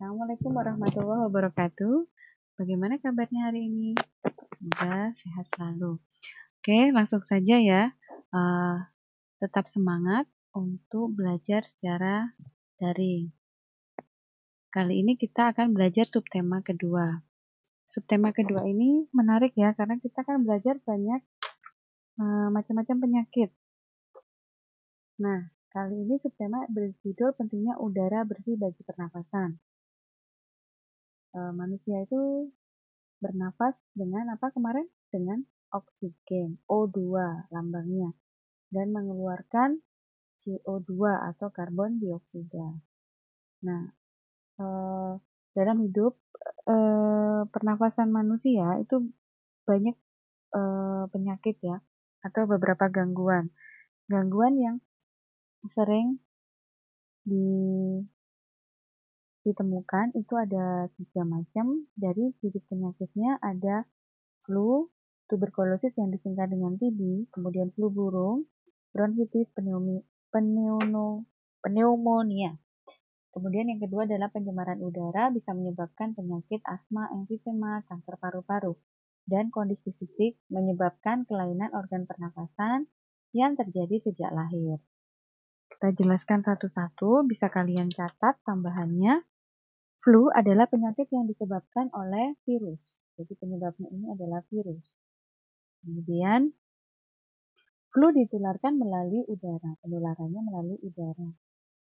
Assalamualaikum warahmatullahi wabarakatuh. Bagaimana kabarnya hari ini? Semoga sehat selalu. Oke, langsung saja ya. Uh, tetap semangat untuk belajar secara daring. Kali ini kita akan belajar subtema kedua. Subtema kedua ini menarik ya, karena kita akan belajar banyak uh, macam-macam penyakit. Nah, kali ini subtema berjudul pentingnya udara bersih bagi pernafasan. Uh, manusia itu bernafas dengan apa kemarin? Dengan oksigen, O2 lambangnya, dan mengeluarkan CO2 atau karbon dioksida. Nah, eh, dalam hidup eh, pernafasan manusia itu banyak eh, penyakit ya, atau beberapa gangguan. Gangguan yang sering di, ditemukan itu ada tiga macam. Dari sisi penyakitnya ada flu, tuberkulosis yang disingkat dengan TB, kemudian flu burung, bronkitis, pneumonia, pneumo, pneumonia. Kemudian yang kedua adalah pencemaran udara bisa menyebabkan penyakit asma, emfisema, kanker paru-paru, dan kondisi fisik menyebabkan kelainan organ pernafasan yang terjadi sejak lahir. Kita jelaskan satu-satu, bisa kalian catat tambahannya. Flu adalah penyakit yang disebabkan oleh virus. Jadi penyebabnya ini adalah virus. Kemudian Flu ditularkan melalui udara, penularannya melalui udara.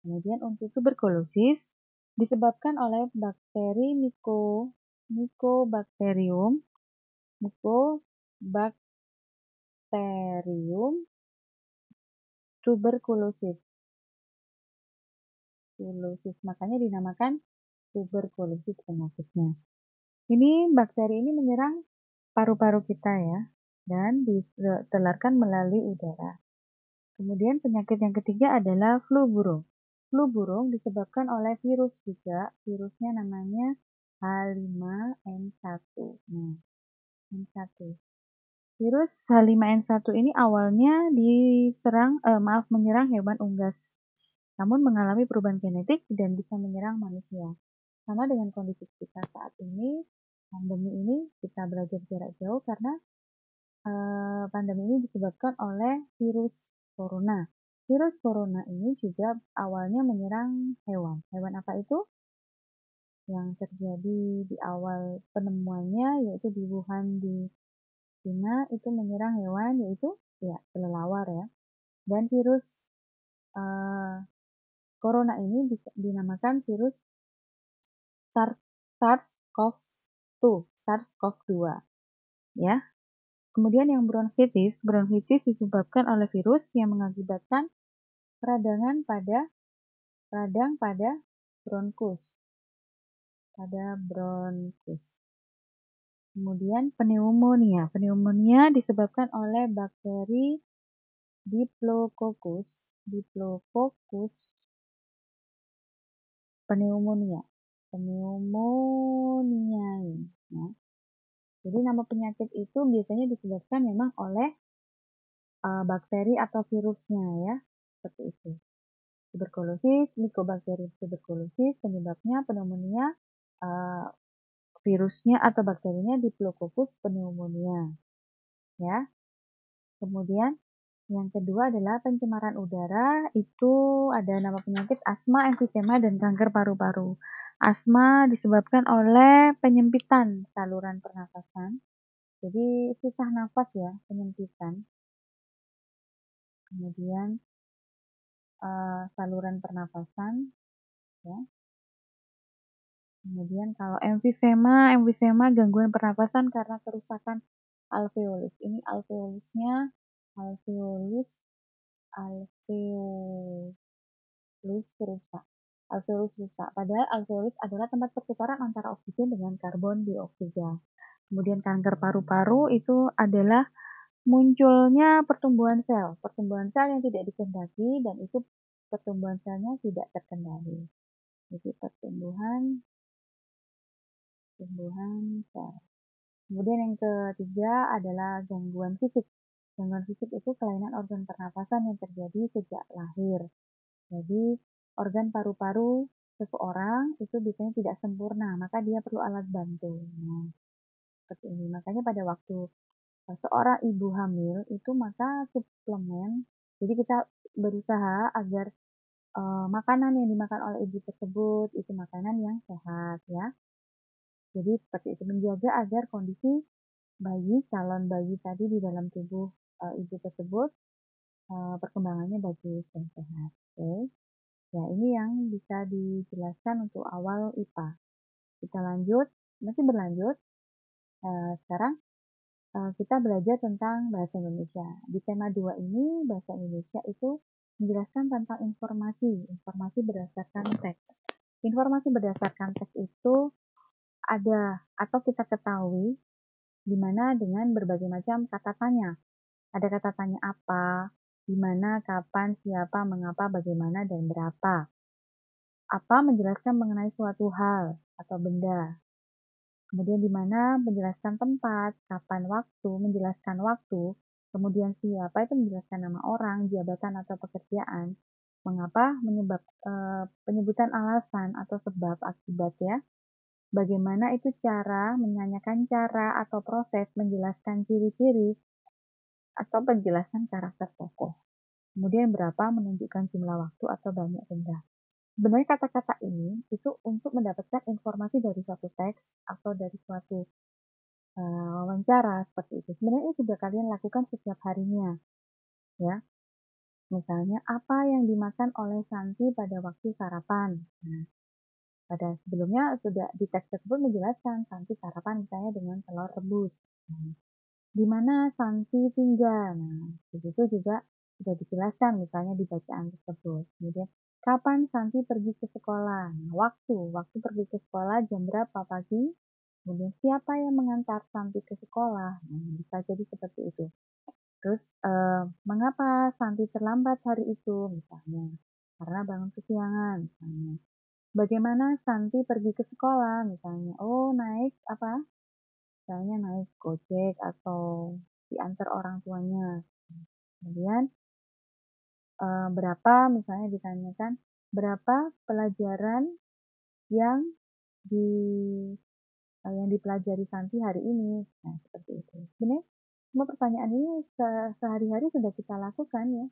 Kemudian untuk tuberkulosis disebabkan oleh bakteri Myco, Mycobacterium, Mycobacterium tuberculosis. Tuberkulosis, makanya dinamakan tuberkulosis penyakitnya. Ini bakteri ini menyerang paru-paru kita ya dan ditelarkan melalui udara. Kemudian penyakit yang ketiga adalah flu burung. Flu burung disebabkan oleh virus juga. Virusnya namanya H5N1. Nah, N1. Virus H5N1 ini awalnya diserang, eh, maaf menyerang hewan unggas, namun mengalami perubahan genetik dan bisa menyerang manusia. Sama dengan kondisi kita saat ini, pandemi ini kita belajar jarak jauh karena Eh, pandemi ini disebabkan oleh virus corona. Virus corona ini juga awalnya menyerang hewan. Hewan apa itu? Yang terjadi di awal penemuannya yaitu di Wuhan di China itu menyerang hewan yaitu ya kelelawar ya. Dan virus uh, corona ini dinamakan virus SARS-CoV-2, SARS-CoV-2 ya. Kemudian yang bronkitis, bronkitis disebabkan oleh virus yang mengakibatkan peradangan pada radang pada bronkus. Pada bronkus. Kemudian pneumonia. Pneumonia disebabkan oleh bakteri Diplococcus, Diplococcus pneumonia. Pneumonia. Ya. Jadi nama penyakit itu biasanya disebabkan memang oleh uh, bakteri atau virusnya ya, seperti itu. Tuberkulosis, Mycobacterium tuberculosis penyebabnya pneumonia, uh, virusnya atau bakterinya Diplococcus pneumonia. Ya. Kemudian yang kedua adalah pencemaran udara, itu ada nama penyakit asma, emfisema, dan kanker paru-paru. Asma disebabkan oleh penyempitan saluran pernafasan. Jadi susah nafas ya, penyempitan. Kemudian uh, saluran pernafasan ya. Kemudian kalau emfisema, emfisema gangguan pernafasan karena kerusakan alveolus. Ini alveolusnya alveolus alveolus rusak alveolus rusak. Padahal alveolus adalah tempat pertukaran antara oksigen dengan karbon dioksida. Kemudian kanker paru-paru itu adalah munculnya pertumbuhan sel. Pertumbuhan sel yang tidak dikendaki dan itu pertumbuhan selnya tidak terkendali. Jadi pertumbuhan pertumbuhan sel. Kemudian yang ketiga adalah gangguan fisik. Gangguan fisik itu kelainan organ pernapasan yang terjadi sejak lahir. Jadi organ paru-paru seseorang itu biasanya tidak sempurna, maka dia perlu alat bantu. Nah, seperti ini. Makanya pada waktu eh, seorang ibu hamil itu maka suplemen, jadi kita berusaha agar uh, makanan yang dimakan oleh ibu tersebut itu makanan yang sehat ya. Jadi seperti itu menjaga agar kondisi bayi, calon bayi tadi di dalam tubuh uh, ibu tersebut uh, perkembangannya bagus dan sehat. Oke. Okay. Ya, ini yang bisa dijelaskan untuk awal IPA. Kita lanjut, masih berlanjut. Uh, sekarang uh, kita belajar tentang bahasa Indonesia. Di tema 2 ini, bahasa Indonesia itu menjelaskan tentang informasi, informasi berdasarkan teks. Informasi berdasarkan teks itu ada atau kita ketahui di mana dengan berbagai macam kata tanya. Ada kata tanya apa, di mana, kapan, siapa, mengapa, bagaimana, dan berapa. Apa menjelaskan mengenai suatu hal atau benda. Kemudian di mana menjelaskan tempat, kapan waktu, menjelaskan waktu, kemudian siapa itu menjelaskan nama orang, jabatan atau pekerjaan. Mengapa menyebab e, penyebutan alasan atau sebab akibat ya. Bagaimana itu cara menyanyikan cara atau proses menjelaskan ciri-ciri atau penjelasan karakter tokoh. Kemudian berapa menunjukkan jumlah waktu atau banyak benda. Sebenarnya kata-kata ini itu untuk mendapatkan informasi dari suatu teks atau dari suatu uh, wawancara seperti itu. Sebenarnya juga kalian lakukan setiap harinya. Ya. Misalnya apa yang dimakan oleh Santi pada waktu sarapan. Nah, pada sebelumnya sudah di teks tersebut menjelaskan Santi sarapan misalnya dengan telur rebus. Nah, di mana Santi tinggal. Nah, di situ juga sudah dijelaskan misalnya di bacaan tersebut. Kemudian, kapan Santi pergi ke sekolah? Nah, waktu, waktu pergi ke sekolah jam berapa pagi? Kemudian, siapa yang mengantar Santi ke sekolah? Nah, bisa jadi seperti itu. Terus, eh, mengapa Santi terlambat hari itu? Misalnya, karena bangun kesiangan. Misalnya, bagaimana Santi pergi ke sekolah? Misalnya, oh naik apa? Misalnya naik Gojek atau diantar orang tuanya. Kemudian e, berapa misalnya ditanyakan berapa pelajaran yang di e, yang dipelajari Santi hari ini. Nah, seperti itu. Sebenarnya semua pertanyaan ini se sehari-hari sudah kita lakukan ya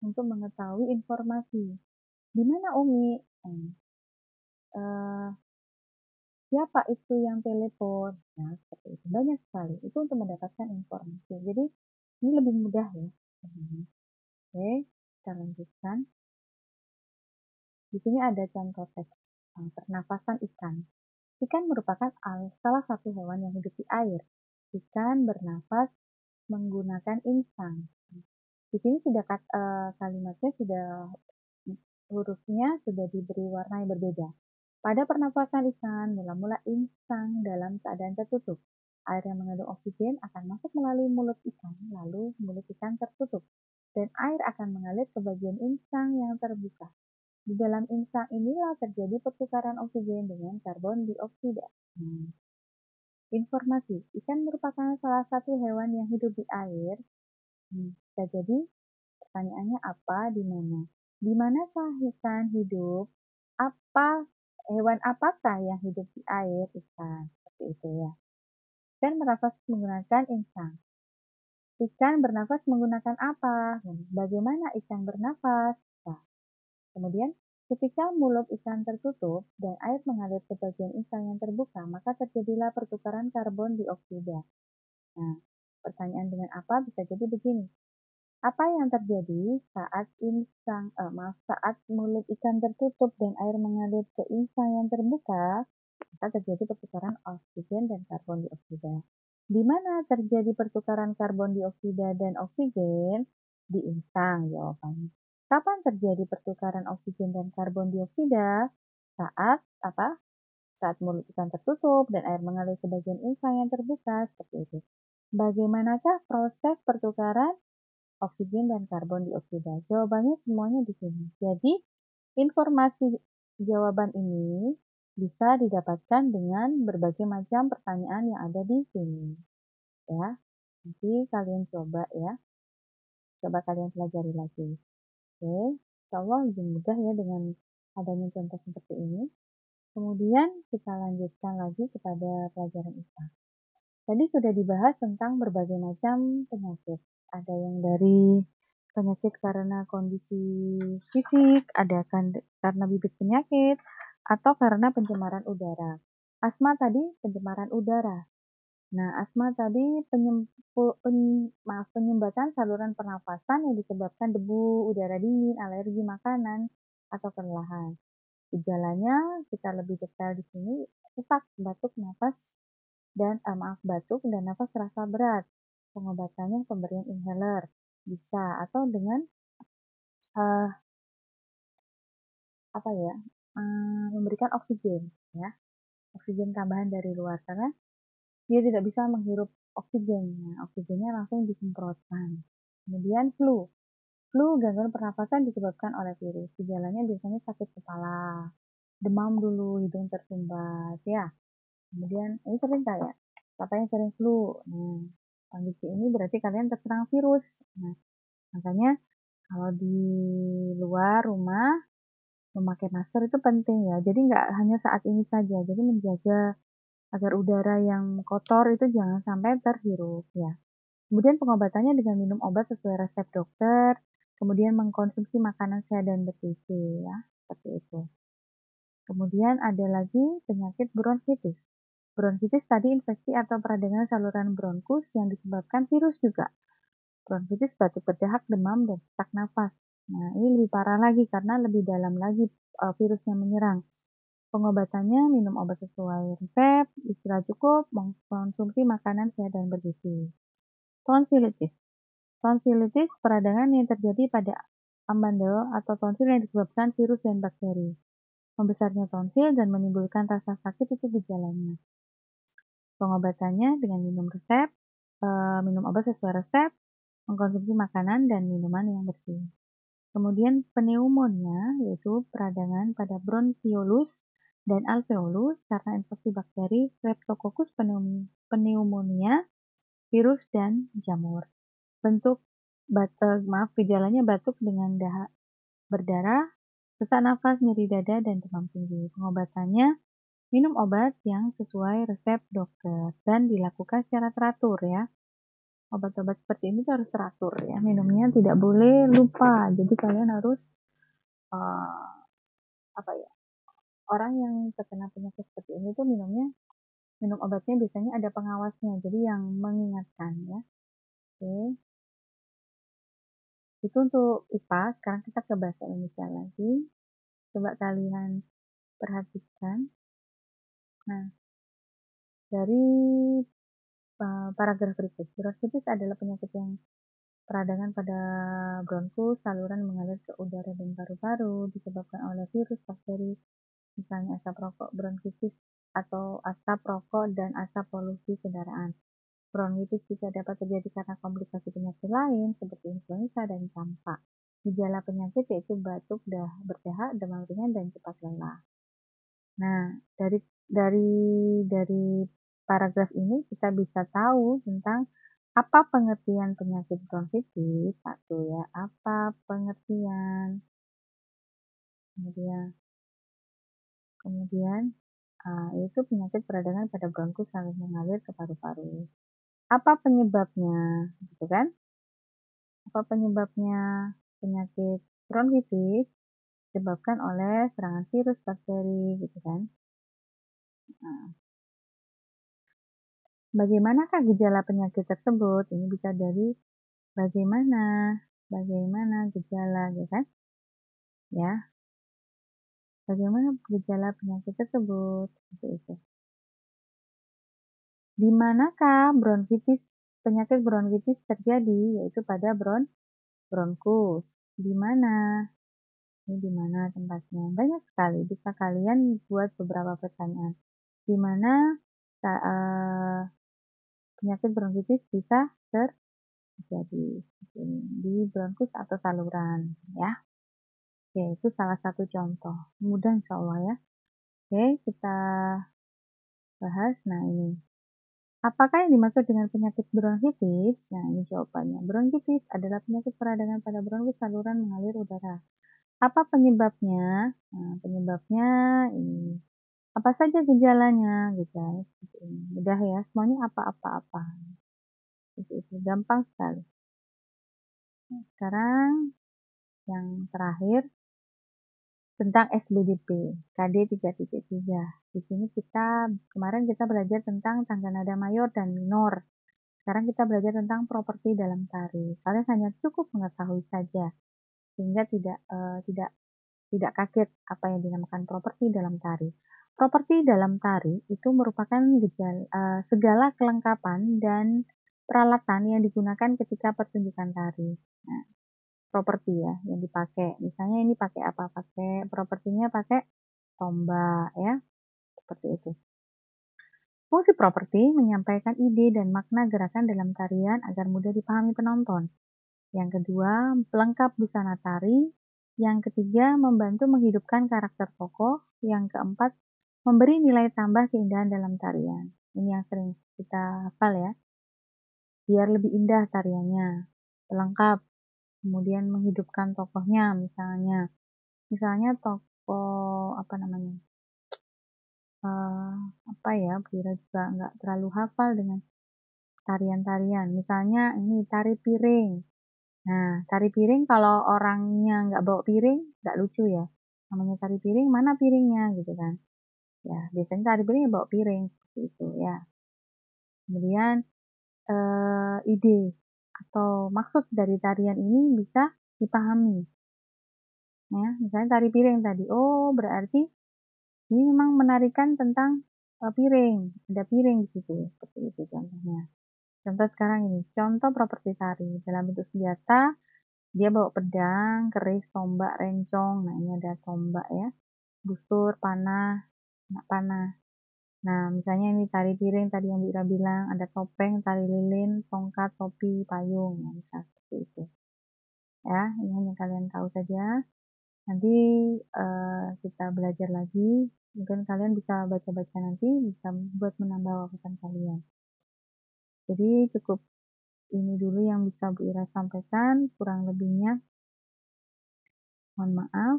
untuk mengetahui informasi. Di mana Umi? Nah, uh, siapa itu yang telepon? Nah seperti itu. Banyak sekali. Itu untuk mendapatkan informasi. Jadi ini lebih mudah ya. Oke kita lanjutkan. Di sini ada contoh teks pernafasan ikan. Ikan merupakan salah satu hewan yang hidup di air. Ikan bernafas menggunakan insang. Di sini sudah uh, kalimatnya sudah hurufnya sudah diberi warna yang berbeda pada pernapasan ikan, mula-mula insang dalam keadaan tertutup. Air yang mengandung oksigen akan masuk melalui mulut ikan, lalu mulut ikan tertutup, dan air akan mengalir ke bagian insang yang terbuka. Di dalam insang inilah terjadi pertukaran oksigen dengan karbon dioksida. Hmm. Informasi, ikan merupakan salah satu hewan yang hidup di air. Hmm. Jadi pertanyaannya apa, di mana? Di mana ikan hidup? Apa Hewan apakah yang hidup di air? Ikan. Seperti itu ya. Ikan bernafas menggunakan insang. Ikan bernafas menggunakan apa? Bagaimana ikan bernafas? Nah, kemudian, ketika mulut ikan tertutup dan air mengalir ke bagian insang yang terbuka, maka terjadilah pertukaran karbon dioksida. Nah, pertanyaan dengan apa bisa jadi begini. Apa yang terjadi saat insang, eh, maaf, saat mulut ikan tertutup dan air mengalir ke insang yang terbuka, maka terjadi pertukaran oksigen dan karbon dioksida. Di mana terjadi pertukaran karbon dioksida dan oksigen? Di insang jawabannya. Kapan terjadi pertukaran oksigen dan karbon dioksida? Saat apa? Saat mulut ikan tertutup dan air mengalir ke bagian insang yang terbuka seperti itu. Bagaimanakah proses pertukaran oksigen dan karbon dioksida? Jawabannya semuanya di sini. Jadi, informasi jawaban ini bisa didapatkan dengan berbagai macam pertanyaan yang ada di sini. Ya, nanti kalian coba ya. Coba kalian pelajari lagi. Oke, insya Allah lebih mudah ya dengan adanya contoh seperti ini. Kemudian kita lanjutkan lagi kepada pelajaran IPA. Tadi sudah dibahas tentang berbagai macam penyakit. Ada yang dari penyakit karena kondisi fisik, ada kan karena bibit penyakit, atau karena pencemaran udara. Asma tadi pencemaran udara. Nah, asma tadi penyempu, pen, maaf, penyumbatan saluran pernafasan yang disebabkan debu, udara dingin, alergi makanan, atau kelelahan. Gejalanya kita lebih detail di sini sesak, batuk, nafas dan uh, maaf batuk dan nafas terasa berat. Pengobatannya pemberian inhaler. Bisa. Atau dengan uh, apa ya uh, memberikan oksigen ya. Oksigen tambahan dari luar. Karena dia tidak bisa menghirup oksigennya oksigennya langsung disemprotkan. Kemudian flu. Flu gangguan pernafasan disebabkan oleh virus. Gejalanya biasanya sakit kepala, demam dulu, hidung tersumbat, ya. Kemudian ini sering kayak katanya sering flu. Nah, kondisi ini berarti kalian terserang virus. Nah, makanya kalau di luar rumah memakai masker itu penting ya. Jadi nggak hanya saat ini saja. Jadi menjaga agar udara yang kotor itu jangan sampai terhirup ya. Kemudian pengobatannya dengan minum obat sesuai resep dokter, kemudian mengkonsumsi makanan sehat dan bergizi ya, seperti itu. Kemudian ada lagi penyakit bronkitis. Bronkitis tadi infeksi atau peradangan saluran bronkus yang disebabkan virus juga. Bronkitis batuk berdahak, demam, dan sesak nafas. Nah, ini lebih parah lagi karena lebih dalam lagi uh, virusnya menyerang. Pengobatannya minum obat sesuai resep, istirahat cukup, mengkonsumsi makanan sehat dan bergizi. Tonsilitis. Tonsilitis peradangan yang terjadi pada amandel atau tonsil yang disebabkan virus dan bakteri. Membesarnya tonsil dan menimbulkan rasa sakit itu gejalanya. Pengobatannya dengan minum resep, e, minum obat sesuai resep, mengkonsumsi makanan dan minuman yang bersih. Kemudian pneumonia yaitu peradangan pada bronchiolus dan alveolus karena infeksi bakteri Streptococcus pneumonia, virus dan jamur. Bentuk batuk, maaf gejalanya batuk dengan daha, berdarah, sesak nafas, nyeri dada, dan demam tinggi. Pengobatannya minum obat yang sesuai resep dokter dan dilakukan secara teratur ya. Obat-obat seperti ini harus teratur ya. Minumnya tidak boleh lupa. Jadi kalian harus uh, apa ya? Orang yang terkena penyakit seperti ini tuh minumnya minum obatnya biasanya ada pengawasnya. Jadi yang mengingatkan ya. Oke. Itu untuk IPA, sekarang kita ke bahasa Indonesia lagi. Coba kalian perhatikan. Nah, dari uh, paragraf berikut, bronkitis adalah penyakit yang peradangan pada bronkus, saluran mengalir ke udara dan paru-paru, disebabkan oleh virus, bakteri, misalnya asap rokok, bronkitis, atau asap rokok dan asap polusi kendaraan. Bronkitis juga dapat terjadi karena komplikasi penyakit lain seperti influenza dan campak. Gejala penyakit yaitu batuk, dah, berdahak, demam ringan, dan cepat lelah. Nah, dari dari dari paragraf ini kita bisa tahu tentang apa pengertian penyakit bronkitis satu ya apa pengertian. Kemudian kemudian uh, itu penyakit peradangan pada bronkus yang mengalir ke paru-paru. Apa penyebabnya? Gitu kan? Apa penyebabnya penyakit bronkitis? Disebabkan oleh serangan virus bakteri gitu kan bagaimanakah gejala penyakit tersebut ini bisa dari bagaimana bagaimana gejala gitu kan ya bagaimana gejala penyakit tersebut seperti itu di manakah bronkitis penyakit bronkitis terjadi yaitu pada bron bronkus. Di mana? Ini di mana tempatnya? Banyak sekali. Bisa kalian buat beberapa pertanyaan. Di mana uh, penyakit bronkitis bisa terjadi di bronkus atau saluran ya. Oke, itu salah satu contoh. Mudah insya Allah ya. Oke, kita bahas. Nah ini Apakah yang dimaksud dengan penyakit bronkitis? Nah, ini jawabannya. Bronkitis adalah penyakit peradangan pada bronkus saluran mengalir udara. Apa penyebabnya? Nah, penyebabnya ini. Apa saja gejalanya? Gejala seperti ini. Mudah ya, semuanya apa-apa-apa. Itu, itu gampang sekali. Sekarang yang terakhir tentang SBDP KD 3.3. Di sini kita kemarin kita belajar tentang tangga nada mayor dan minor. Sekarang kita belajar tentang properti dalam tari. Kalian hanya cukup mengetahui saja sehingga tidak uh, tidak tidak kaget apa yang dinamakan properti dalam tari. Properti dalam tari itu merupakan gejala, uh, segala kelengkapan dan peralatan yang digunakan ketika pertunjukan tari. Nah, properti ya yang dipakai. Misalnya ini pakai apa? Pakai propertinya pakai tombak ya. Seperti itu. Fungsi properti menyampaikan ide dan makna gerakan dalam tarian agar mudah dipahami penonton. Yang kedua, pelengkap busana tari. Yang ketiga, membantu menghidupkan karakter tokoh. Yang keempat, memberi nilai tambah keindahan dalam tarian. Ini yang sering kita hafal ya. Biar lebih indah tariannya. Pelengkap. Kemudian menghidupkan tokohnya misalnya. Misalnya tokoh apa namanya? Uh, apa ya, Kira juga nggak terlalu hafal dengan tarian-tarian. Misalnya ini tari piring. Nah, tari piring kalau orangnya nggak bawa piring, nggak lucu ya. Namanya tari piring, mana piringnya gitu kan ya biasanya tari piring ya bawa piring seperti itu ya. Kemudian eh, ide atau maksud dari tarian ini bisa dipahami. Ya misalnya tari piring tadi. Oh berarti ini memang menarikan tentang uh, piring. Ada piring di situ seperti itu contohnya. Contoh sekarang ini. Contoh properti tari. Dalam bentuk senjata dia bawa pedang keris tombak rencong. Nah ini ada tombak ya. Busur panah nak panah. Nah, misalnya ini tari piring tadi yang Bira bilang, ada topeng, tali lilin, tongkat, topi, payung, nah, bisa seperti itu. Ya, ini hanya kalian tahu saja. Nanti uh, kita belajar lagi, mungkin kalian bisa baca-baca nanti, bisa buat menambah wawasan kalian. Jadi cukup ini dulu yang bisa Bu Ira sampaikan, kurang lebihnya mohon maaf.